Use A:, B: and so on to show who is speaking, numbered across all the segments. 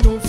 A: nous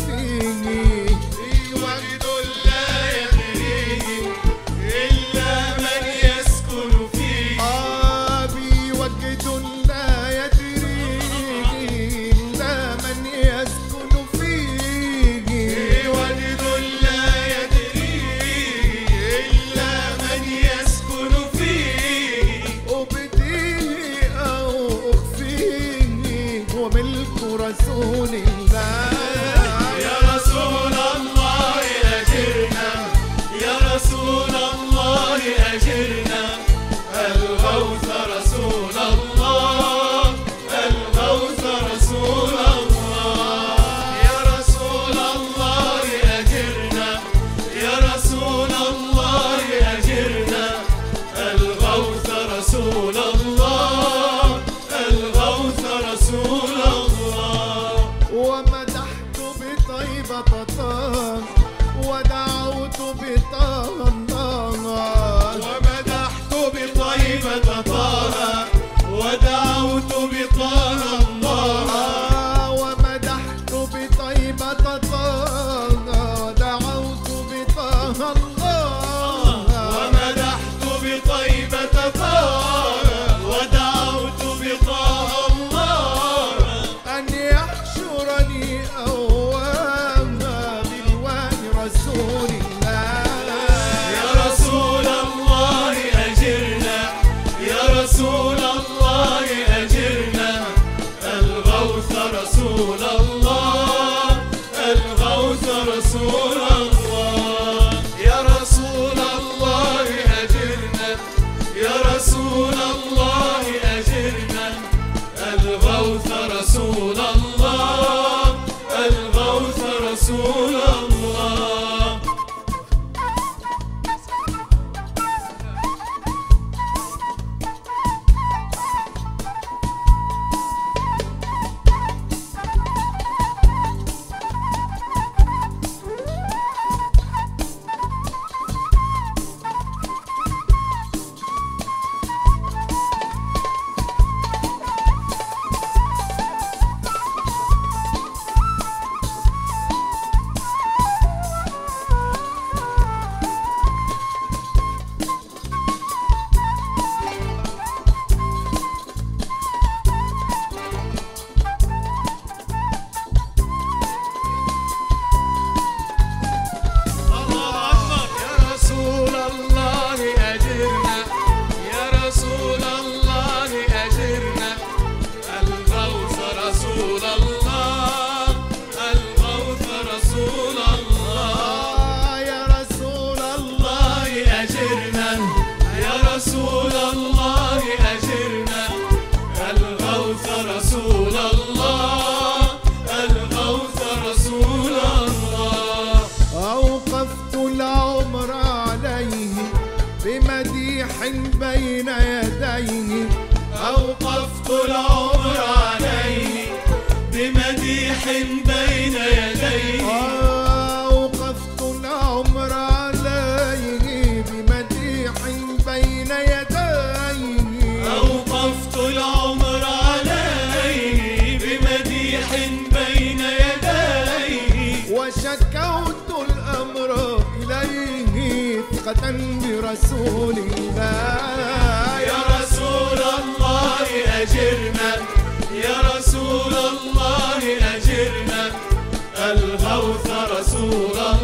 A: Lula.
B: أسكوت الأمر إليه ثقة برسول الله.
A: يا رسول الله أجرنا. يا رسول الله أجرنا. الغوث رسول الله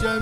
B: Soldier.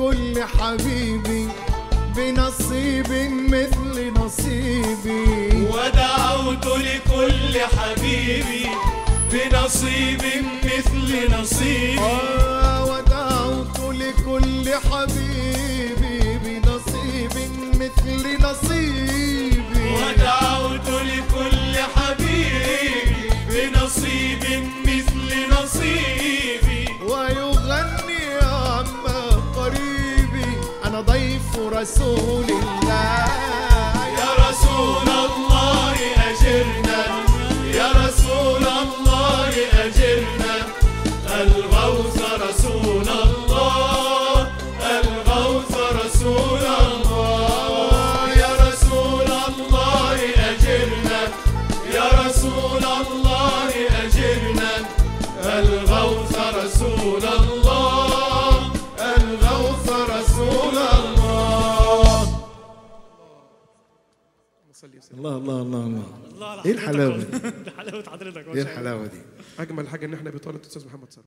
B: كل حبيبي بنصيب مثل نصيبي.
A: ودعوت لكل حبيبي بنصيب مثل نصيبي.
B: آه، ودعوت لكل حبيبي رسول الله.
A: صلي وسلم. الله الله الله الله, الله
B: إيه الحلاوة دي؟
C: حلاوة حضرتك إيه
B: الحلاوة دي؟
D: أجمل حاجة إن إحنا بطانه الأستاذ محمد صلاح.